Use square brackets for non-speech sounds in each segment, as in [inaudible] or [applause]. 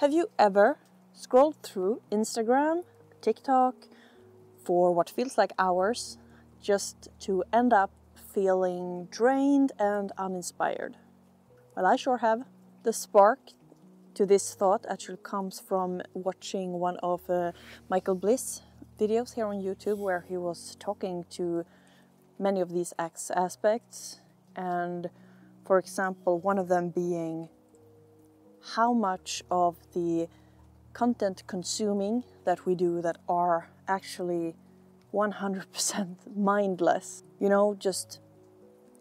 Have you ever scrolled through Instagram, TikTok for what feels like hours just to end up feeling drained and uninspired? Well, I sure have. The spark to this thought actually comes from watching one of uh, Michael Bliss videos here on YouTube where he was talking to many of these aspects and for example one of them being how much of the content consuming that we do that are actually 100% [laughs] mindless you know just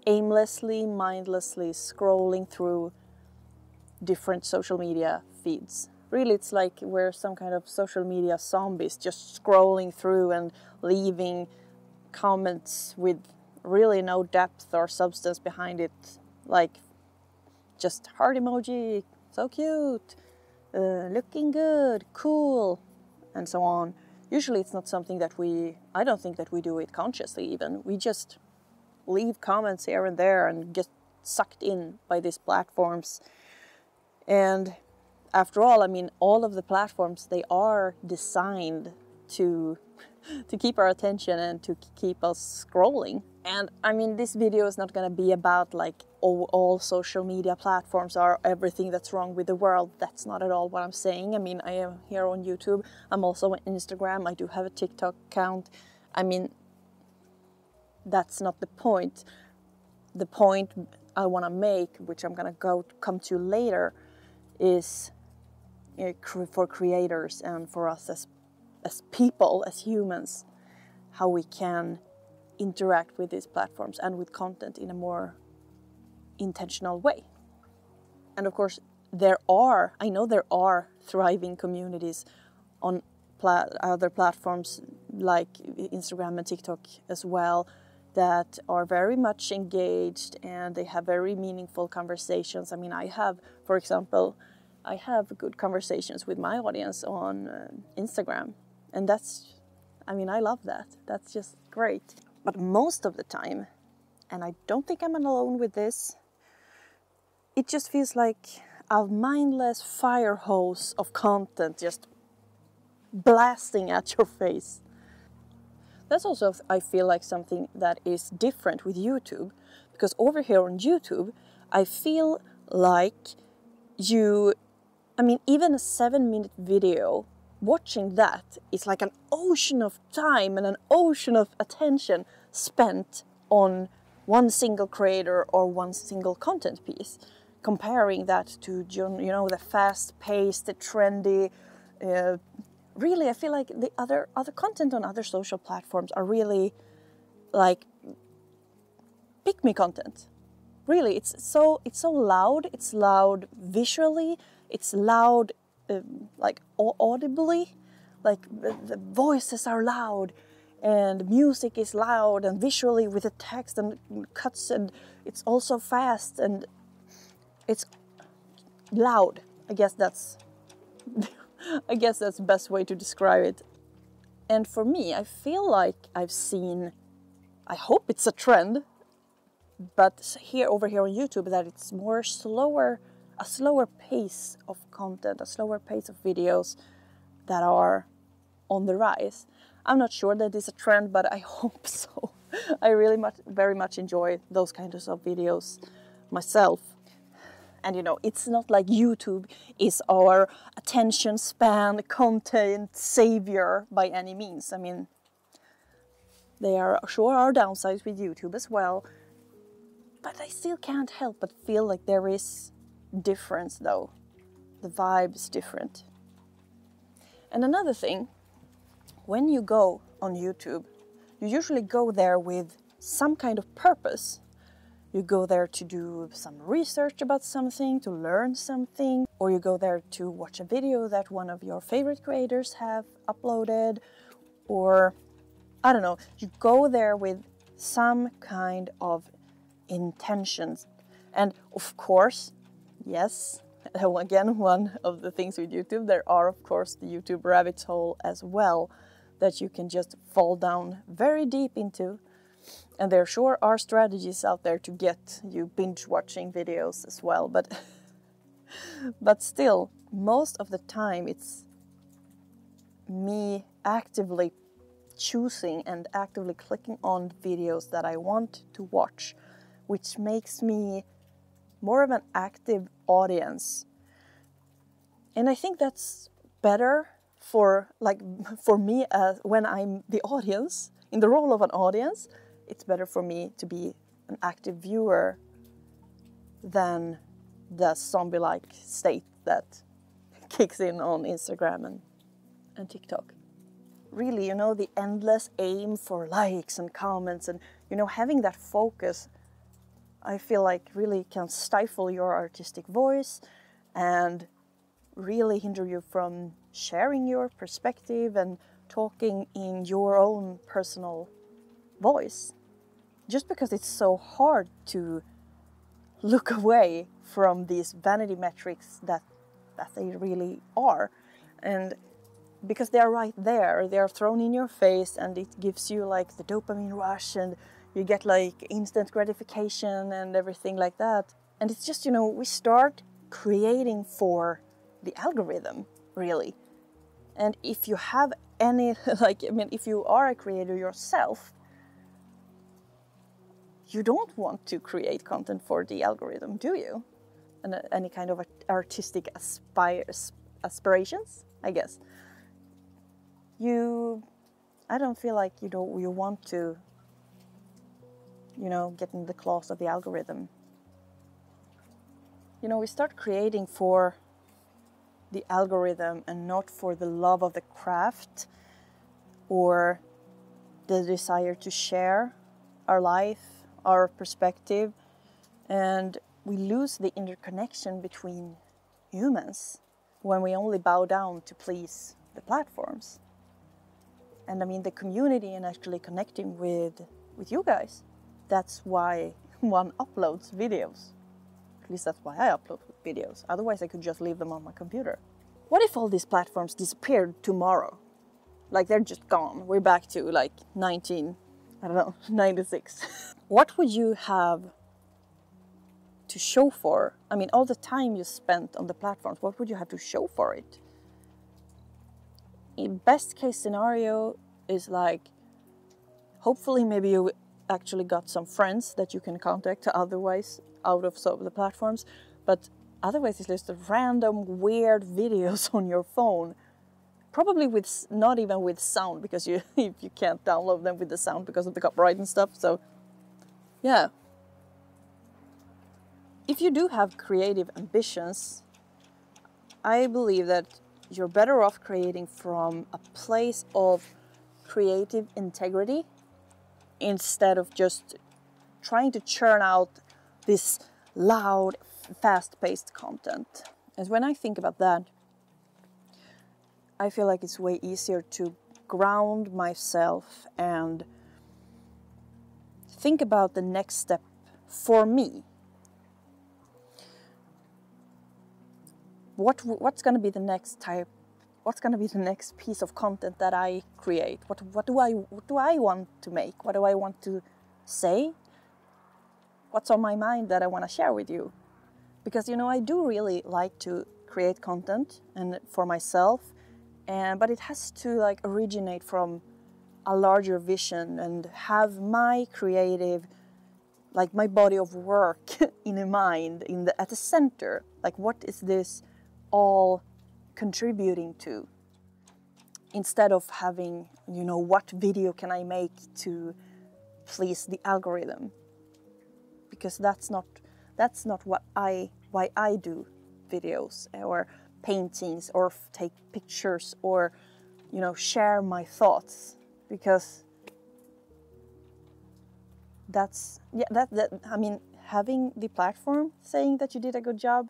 aimlessly mindlessly scrolling through different social media feeds. Really it's like we're some kind of social media zombies just scrolling through and leaving comments with really no depth or substance behind it like just heart emoji so cute. Uh, looking good cool and so on. Usually it's not something that we i don't think that we do it consciously even. We just leave comments here and there and get sucked in by these platforms. And after all, I mean, all of the platforms, they are designed to, [laughs] to keep our attention and to keep us scrolling. And I mean, this video is not going to be about like all, all, social media platforms are everything that's wrong with the world. That's not at all what I'm saying. I mean, I am here on YouTube. I'm also on Instagram. I do have a TikTok account. I mean, that's not the point. The point I want to make, which I'm going to go come to later, is eh, for creators and for us as, as people, as humans, how we can interact with these platforms and with content in a more intentional way. And of course, there are, I know there are thriving communities on pla other platforms like Instagram and TikTok as well that are very much engaged and they have very meaningful conversations. I mean, I have, for example, I have good conversations with my audience on uh, Instagram. And that's, I mean, I love that. That's just great. But most of the time, and I don't think I'm alone with this, it just feels like a mindless fire hose of content just blasting at your face. That's also, I feel like, something that is different with YouTube. Because over here on YouTube, I feel like you I mean, even a seven minute video, watching that is like an ocean of time and an ocean of attention spent on one single creator or one single content piece. Comparing that to, you know, the fast paced, the trendy, uh, really, I feel like the other, other content on other social platforms are really like pick me content. Really, it's so, it's so loud, it's loud visually, it's loud, um, like audibly, like the, voices are loud and music is loud and visually with the text and cuts and it's also fast and it's loud. I guess that's [laughs] I guess that's the best way to describe it. And for me, I feel like I've seen I hope it's a trend, but here over here on YouTube that it's more slower a slower pace of content, a slower pace of videos that are on the rise. I'm not sure that is a trend, but I [laughs] hope so. I really much, very much enjoy those kinds of videos myself. And you know, it's not like YouTube is our attention span content savior by any means. I mean, there are sure are downsides with YouTube as well, but I still can't help but feel like there is difference though. The vibe is different. And another thing, when you go on YouTube, you usually go there with some kind of purpose. You go there to do some research about something, to learn something, or you go there to watch a video that one of your favorite creators have uploaded, or I don't know, you go there with some kind of intentions. And of course, yes, [laughs] again, one of the things with YouTube, there are of course the YouTube rabbit hole as well that you can just fall down very deep into. And there sure are strategies out there to get you binge watching videos as well, but [laughs] but still, most of the time it's me actively choosing and actively clicking on videos that I want to watch, which makes me more of an active audience. And I think that's better for like [laughs] for me as when I'm the audience in the role of an audience, it's better for me to be an active viewer than the zombie-like state that [laughs] kicks in on Instagram and, and TikTok. Really, you know, the endless aim for likes and comments and, you know, having that focus, I feel like really can stifle your artistic voice and really hinder you from sharing your perspective and talking in your own personal voice. Just because it's so hard to look [laughs] away from these vanity metrics that that they really are. And because they're right there, they're thrown in your face and it gives you like the dopamine rush and you get like instant gratification and everything like that. And it's just, you know, we start creating for the algorithm, really. And if you have any, [laughs] like, I mean, if you are a creator yourself, you don't want to create content for the algorithm, do you? And uh, any kind of artistic aspires, aspirations, I guess. You, I don't feel like you don't you want to, you know, get in the claws of the algorithm. You know, we start creating for the algorithm and not for the love of the craft or the desire to share our life our perspective, and we lose the interconnection between humans when we only bow down to please the platforms. And I mean, the community and actually connecting with, with you guys. That's why [laughs] one uploads videos. At least that's why I upload videos. Otherwise, I could just leave them on my computer. What if all these platforms disappeared tomorrow? Like they're just gone. We're back to like 19, I don't know, [laughs] 96. [laughs] what would you have to show for? I mean, all the time you spent on the platforms, what would you have to show for it? In best case scenario is like, hopefully maybe you actually got some friends that you can contact otherwise out of some of the platforms, but otherwise it's just random weird [laughs] videos on your phone probably with not even with sound because you [laughs] if you can't download them with the sound because of the copyright and stuff so yeah. If you do have creative ambitions, I believe that you're better off creating from a place of creative integrity instead of just trying to churn out this loud, fast paced content. And when I think about that, I feel like it's way easier to ground myself and think about the next step for me. What, what's going to be the next type what's going to be the next piece of content that I create? What, what, do I, what do I want to make? What do I want to say? What's on my mind that I want to share with you? Because, you know, I do really like to create content and for myself, and, but it has to like originate from a larger vision and have my creative like my body of work [laughs] in a mind in the at the center like what is this all contributing to instead of having you know what video can i make to please the algorithm? Because that's not that's not what i why i do videos or paintings or take pictures or you know share my thoughts. Because that's yeah that that I mean having the platform saying that you did a good job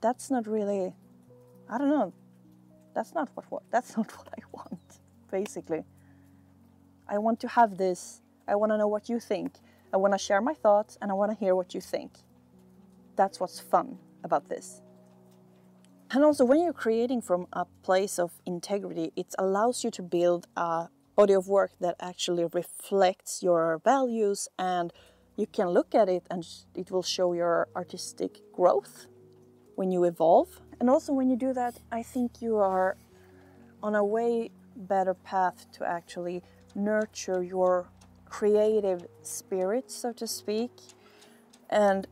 that's not really I don't know. That's not what, what that's not [laughs] what I want basically. I want to have this. I want to know what you think. I want to share my thoughts and I want to hear what you think. That's what's fun about this. And also, when you're creating from a place of integrity, it allows you to build a body of work that actually reflects your values and you can look at it and it will show your artistic growth when you evolve. And also, when you do that, I think you are on a way better path to actually nurture your creative spirit, so to speak, and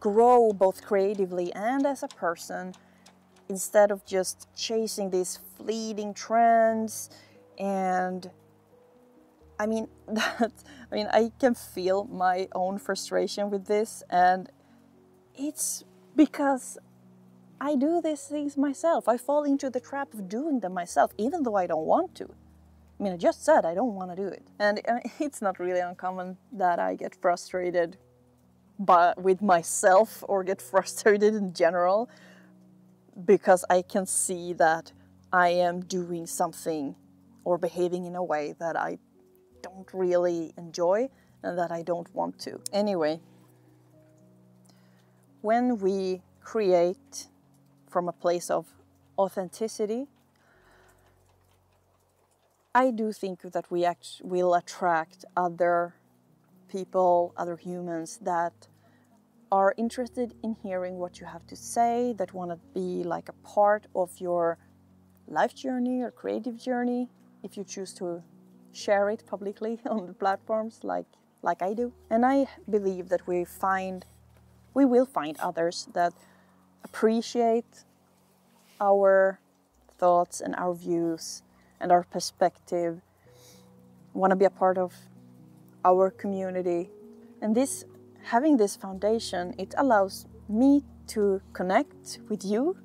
grow both creatively and as a person instead of just chasing these fleeting trends and I mean [laughs] that I mean I can feel my own frustration with this and it's because I do these things myself. I fall into the trap of doing them myself even though I don't want to. I mean, I just said I don't want to do it. And uh, [laughs] it's not really uncommon that I get frustrated but with myself or get [laughs] frustrated in general because I can see that I am doing something or behaving in a way that I don't really enjoy and that I don't want to. Anyway, when we create from a place of authenticity, I do think that we act- will attract other people, other humans that are interested in hearing what you have to say, that want to be like a part of your life journey or creative journey if you choose to share it publicly [laughs] on the platforms like like I do. And I believe that we find we will find others that appreciate our thoughts and our views and our perspective, want to be a part of our community. And this having this foundation, it allows me to connect with you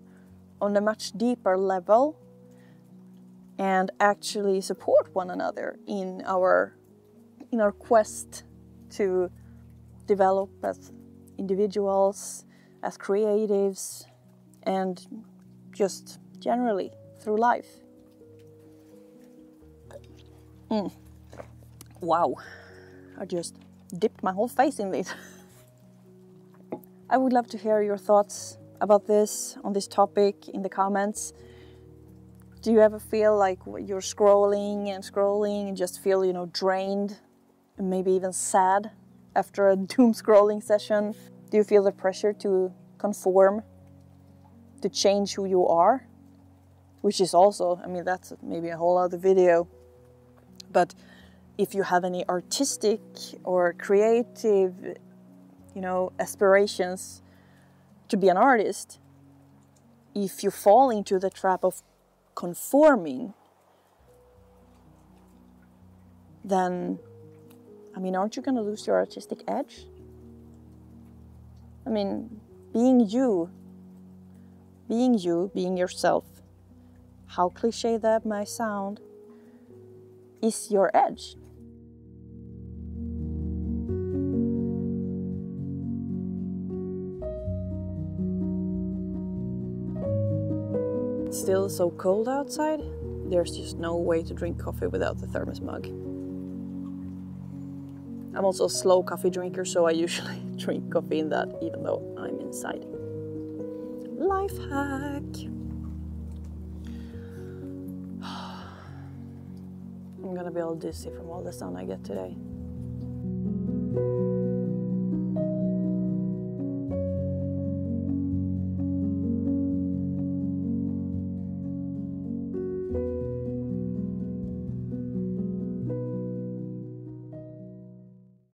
on a much deeper level and actually support one another in our in our quest to develop as individuals, as creatives, and just generally through life. Mm. Wow, I just dipped my whole face in this. [laughs] I would love to hear your thoughts about this, on this topic, in the comments. Do you ever feel like you're scrolling and scrolling and just feel, you know, drained and maybe even sad after a [laughs] doom scrolling session? Do you feel the pressure to conform, to change who you are? Which is also, I mean, that's maybe a whole other video. But if you have any artistic or creative, you know, aspirations to be an artist, if you fall into the trap of conforming, then, I mean, aren't you going to lose your artistic edge? I mean, being you, being you, being yourself, how cliche that might sound, is your edge. Still so cold outside, there's just no way to drink coffee without the thermos mug. I'm also a slow coffee drinker, so I usually [laughs] drink coffee in that even though I'm inside. Life hack! [sighs] I'm gonna be all dizzy from all the sun I get today.